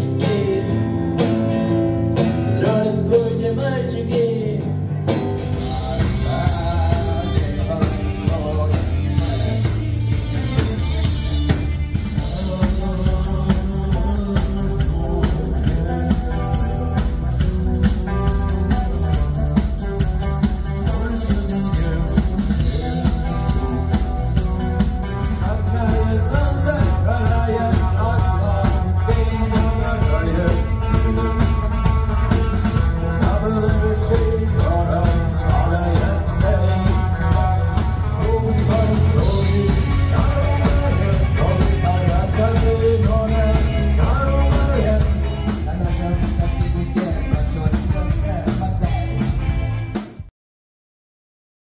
Yeah.